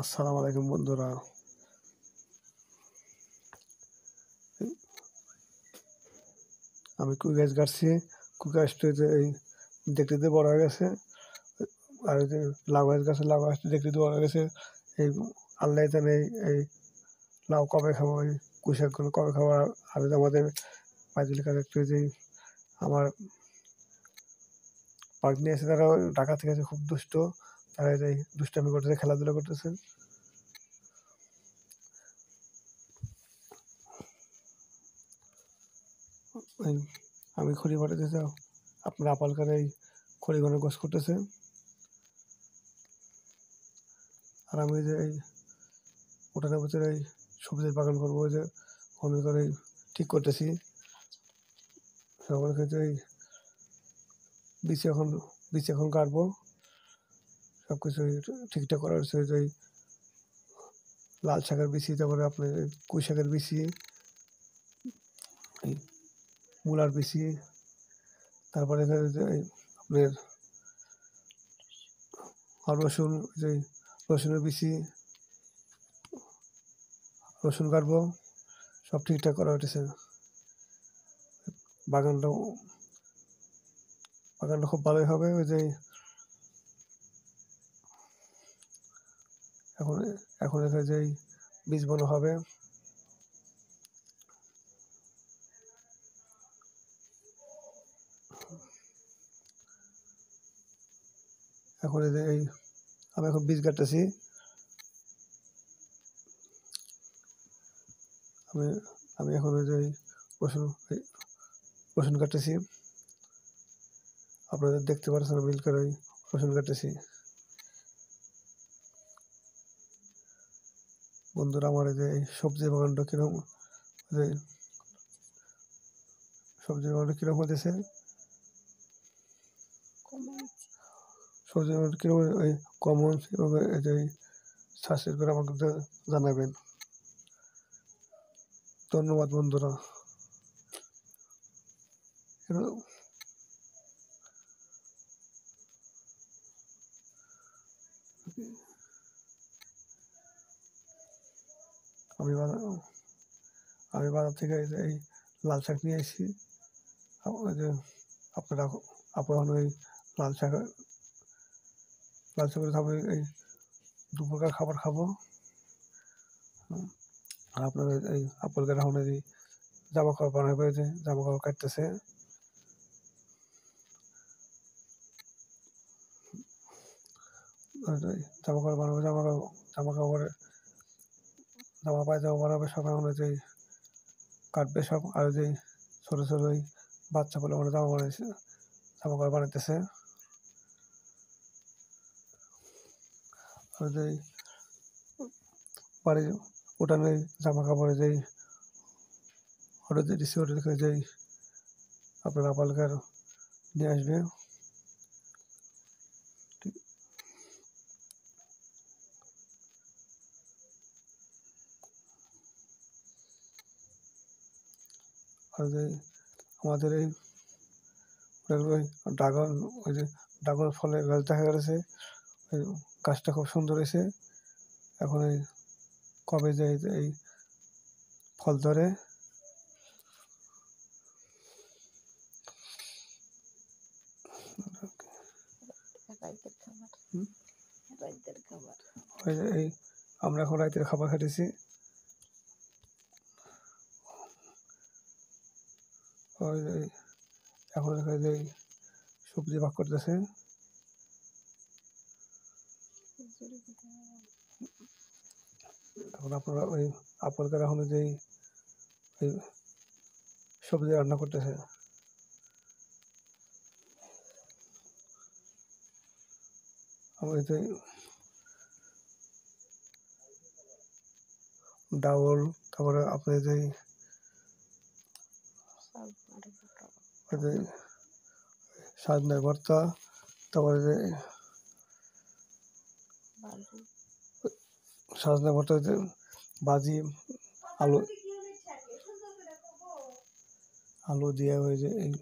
আসসালামু আলাইকুম বন্ধুরা। আমি কুই গাছ গাছছি কুই গাছটা এই দেখতে দেখতে বড় হয়ে গেছে। আর যে লাউ গাছ গাছে লাউ গাছটা দেখতে বড় হয়ে গেছে। এই আল্লাহ জানে এই লাউ কবে খাব, এই কুই শাকগুলো কবে খাব। আর আমাদের কাজ একটু যে আমার পার্ক নিয়ে এসে তারা ঢাকা থেকে আছে খুব দুষ্ট। তারা এই দুষ্টামি করতেছে, খেলাধুলা করতেছে। আমি খড়ি পাঠাতে চাও? আপনার আপাল করে এই খড়িগুলো গোস করতেছে? আর আমি যে এই ওটার ভিতরে এই সবজির বাগান করব যে, মনে করে ঠিক করতেছি। সকল ক্ষেত্রে এই বিচি এখন বিচি এখন কাটবো সব কিছু ঠিকঠাক করার হচ্ছে এই লাল শাকের বিচি, তারপরে আপনার কুই শাকের বিচি মূলার বিচি, তারপরে আপনার রসুন, যে রসুনের বিচি, রসুন কাটবো সব ঠিকঠাক করা হয়েছে বাগানটাও বাগানটা খুব ভালোই হবে, ওই যে এখন এখন এখানে যে বীজ বোনা হবে। এখন এই যে এই, আমি এখন বীজ কাটতেছি। আমি আমি এখন ওই যে রসুন রসুন কাটতেছি। আপনাদের দেখতে পাচ্ছেন মিল করে রসুন কাটতেছি। বন্ধুরা, আমার এই যে এই সবজি বাগানটা কীরকম যে, সবজি বাগানটা কীরকম হতেছে সবজি বাগানটা কীরকম ওই কমন এবং এই যে সাবস্ক্রাইব করে আমাকে জানাবেন। ধন্যবাদ বন্ধুরা। আমি আমি বাজার থেকে এই লাল শাক নিয়ে এসেছি। আপনারা, আপনার ওই লাল শাক, লাল শাকের খাব এই দু প্রকার খাবার খাব। আর আপনার এই গাছ এখন এই জামা কাপড় বানাবে যে জামা কাপড় কাটতেছে। জামা কাপড় বানাবে, জামা কাপড় জামা কাপড় জামা পায়জামা বানাবে সব এখন যে কাটবে সব, আর যে ছোটো ছোটো ওই বাচ্চা বলে মানে জামা বানাইছে, জামা কাপড় বানাইতেছে। আর যে বাড়ি উঠানে জামা কাপড়ে যেই অর্ডার দিয়ে দিচ্ছি অর্ডার যেই আপনার আপালকার নিয়ে আসবে। আর যে আমাদের এই ওই ড্রাগন ওই যে ড্রাগন ফলের গাছ দেখা গেছে। ওই গাছটা খুব সুন্দর হয়েছে। এখন এই কবে যে এই ফল ধরে। এই আমরা এখন রাইতের খাবার খাইতেছি। এখন যে সবজি ভাগ করতেছে। এখন আপনারা ওই আপলকার এখন যে ওই সবজি রান্না করতেছে। ওই যে ডাউল, তারপরে আপনি যে সাজনার ভর্তা তারপরে যে সজনা ভর্তা যে ভাজি আলু আলু দিয়া হয়ে যে এই